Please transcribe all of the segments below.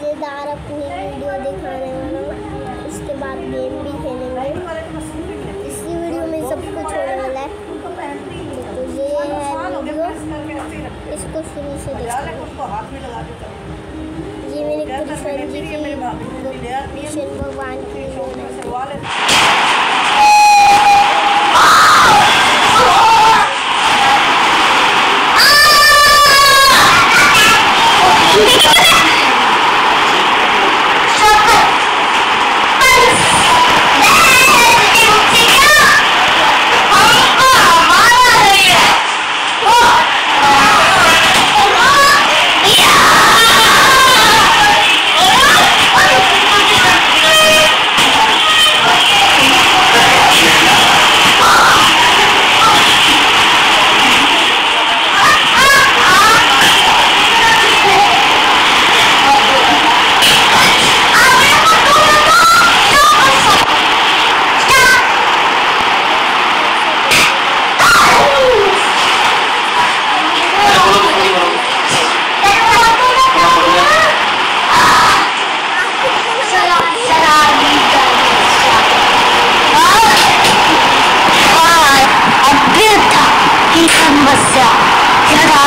मज़ेदार अपनी वीडियो दिखाने वाला हूँ। उसके बाद गेम भी खेलेंगे। इसी वीडियो में सब कुछ होने वाला है। तो ये है वीडियो। इसको शुरू से ये मेरे कृष्ण जी की कृष्ण भगवान की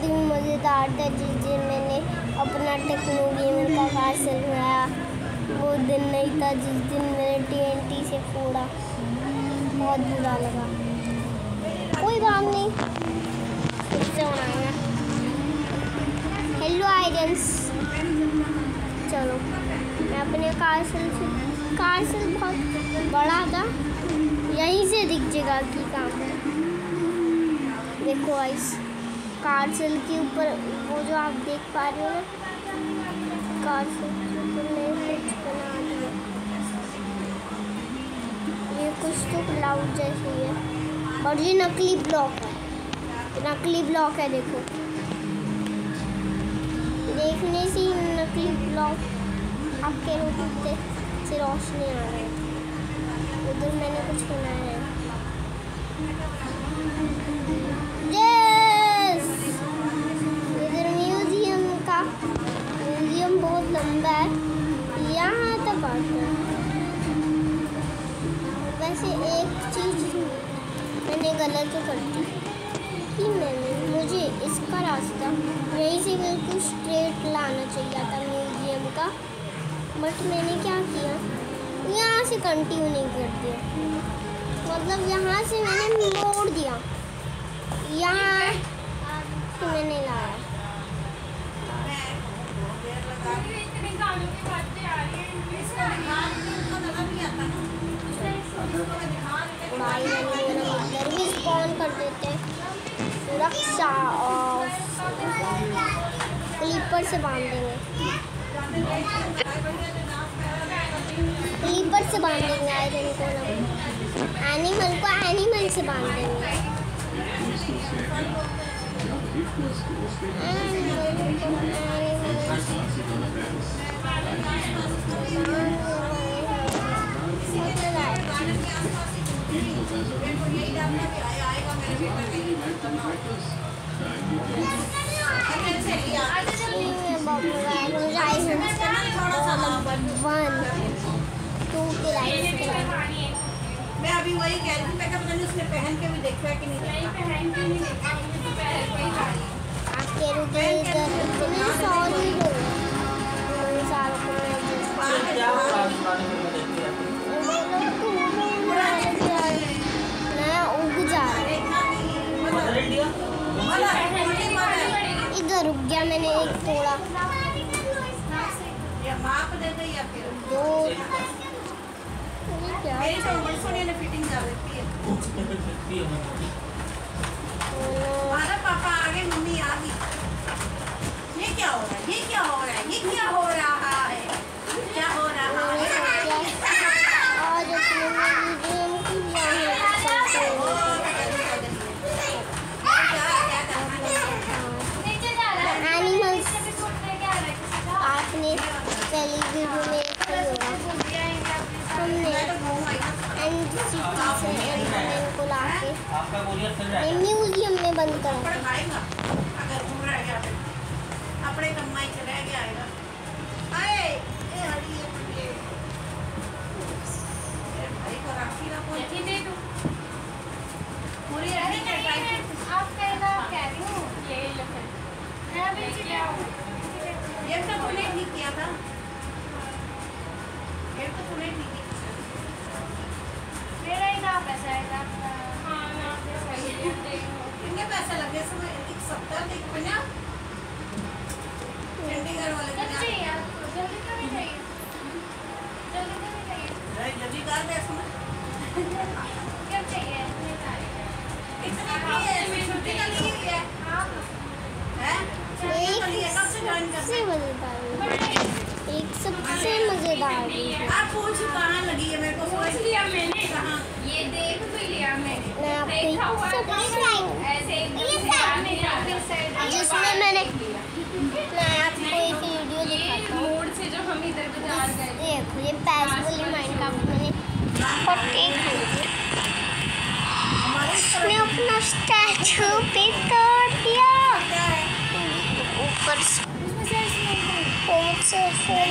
वो दिन मज़ेदार था जिस दिन मैंने अपना टेक्नो गेमर का कार चलवाया। वो दिन नहीं था, जिस दिन मैंने टी से फोड़ा। बहुत बुरा लगा। कोई बात नहीं। हेलो आइडेंस चलो, मैं अपने कार्सल से कार्सल बहुत बड़ा था। यहीं से दिख जाएगा कि काम है। देखो आइस कार्सल के ऊपर, वो जो आप देख पा रहे हो ना के ऊपर कुछ बना ये कुछ तो क्लाउड जैसी है। और ये नकली ब्लॉक है। नकली ब्लॉक है, देखो। देखने से नकली ब्लॉक आपके रूप से रोशनी आ रही है। उधर मैंने कुछ बनाया है। है यहाँ तक आता वैसे एक चीज़ मैंने गलत कर दी कि मैंने, मुझे इसका रास्ता यहीं से बिल्कुल स्ट्रेट लाना चाहिए था म्यूज़ियम का। बट मैंने क्या किया? यहाँ से कंटिन्यू नहीं कर दिया। मतलब यहाँ से मैंने मोड़ दिया। यहाँ मैंने लाया। कर देते सुरक्षा और क्लीपर से बाँध देंगे क्लीपर से बाँध देंगे आयरन को ना एनिमल को एनिमल से बाँध देंगे के मैं अभी वही कह रही थी पता नहीं उसने पहन के भी देखा है कि नहीं देखा आपके रुके इधर इतने सॉरी सारों को मैं इधर रुक गया मैंने एक थोड़ा या माप दे दे या फिर दो। ये क्या तो फिटिंग कर देती है। हमारा पापा आगे मम्मी आ गई म्यूज़ियम में बंद कर। अपने कमाई से रह गया आएगा आए ए हरी ये ये भाई को राखी ना कोई दे दो पूरी रह गई क्या टाइप आप कहना कह रही हूँ ये लो फिर मैं अभी चले आऊँ ये तो तूने ठीक किया था ये तो तूने ठीक किया मेरा ही ना पैसा आएगा हाँ ना पैसा ही है कितने पैसे लगे इसमें एक सत्तर एक पंजाब चंडीगढ़ वाले जल्दी पंजाब चाहिए आपको जल्दी तो नहीं चाहिए जल्दी तो नहीं चाहिए अरे जल्दी कर दे इसमें कब चाहिए इतने सारे इतना भी है इसमें छुट्टी का लिए हुई है हाँ हैं छुट्टी का लिए कब से ज्वाइन कर सबसे मज़ेदार वीडियो। एक आप पूछ कहाँ लगी है मेरे को सोच लिया मैंने। कहाँ? ये देख भी लिया मैंने। देखा हुआ है सबसे कहीं ऐसे एकदम से ध्यान नहीं रहा फिर साइड जिसमें मैंने मैं आपको एक वीडियो दिखाता हूँ। मोड़ से जो हम इधर बाज़ार गए देखो ये पैसफुली माइनक्राफ्ट मैंने और एक वीडियो हमारे इस उसने अपना स्टैचू भी तोड़ दिया। ऊपर से फ़ोन से फ़ोन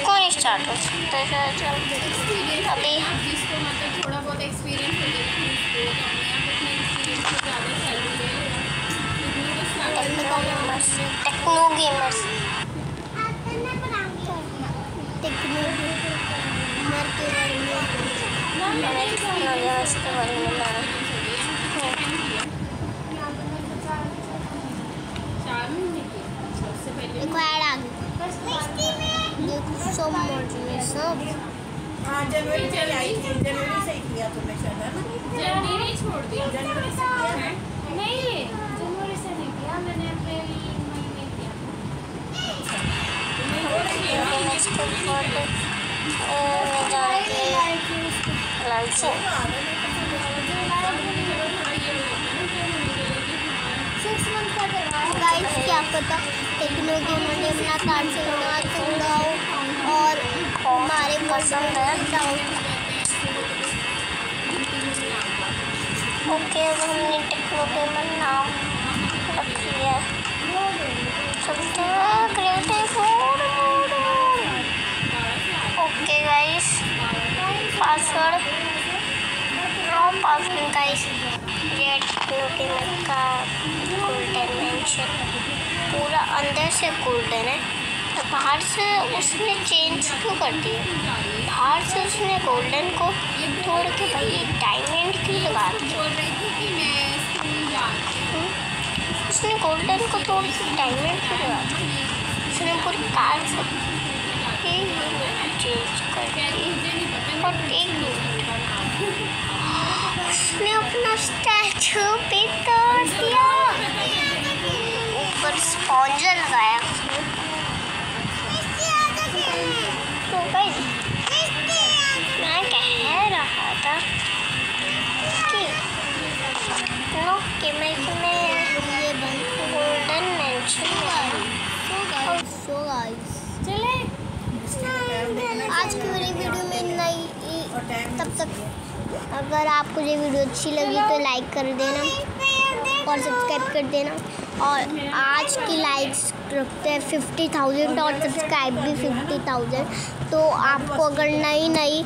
इसको स्टार्ट हो सकता है अभी जिसको मतलब थोड़ा बहुत एक्सपीरियंस हो को? इतनी तो टेक्नो गेमर्स टेक्नो गेमर्स मैंने टेक्नो गेमर्स के बारे में जाना चार महीने की अच्छा उससे पहले देखो ऐड आ गई देखो सब सब हाँ जनवरी से आई थी जनवरी से ही किया तुमने शायद है ना जनवरी छोड़ दिया जनवरी से किया नहीं जनवरी से नहीं किया मैंने अप्रैल किया बाद मैं रही लाल से गाइस क्या पता टेक्नो गेमर ने अपना कार्ड से लगा तोड़ा हो। और हमारे पसंद है। ओके, अब हमने टेक्नो गेमर नाम रख लिया चलते हैं creative mode okay guys password no password guys ये टेक्नो गेमर का गोल्डन मेंशन पूरा अंदर से गोल्डन है। बाहर से उसने चेंज क्यों कर दिया? बाहर से उसने गोल्डन को तोड़ के भाई डायमंड क्यों लगा हूँ उसने गोल्डन को तोड़ के डायमंड क्यों लगा दिया उसने पूरी कार से चेंज कर दी। और एक मिनट उसने अपना स्टैचू भी सो गाइस चले। आज की मेरी वीडियो में ही। तब तक अगर आपको ये वीडियो अच्छी लगी तो लाइक कर देना और सब्सक्राइब कर देना। और आज की लाइक्स रखते हैं फिफ्टी थाउज़ेंड और सब्सक्राइब भी फिफ्टी थाउज़ेंड। तो आपको अगर नई नई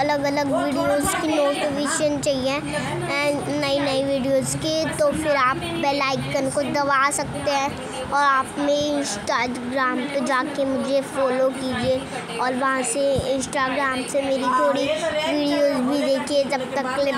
अलग अलग वीडियोस की नोटिफिकेशन चाहिए एंड नई नई वीडियोस की तो फिर आप बेल आइकन को दबा सकते हैं। और आप मेरे इंस्टाग्राम पे जाके मुझे फॉलो कीजिए और वहाँ से इंस्टाग्राम से मेरी थोड़ी वीडियोस भी देखिए जब तक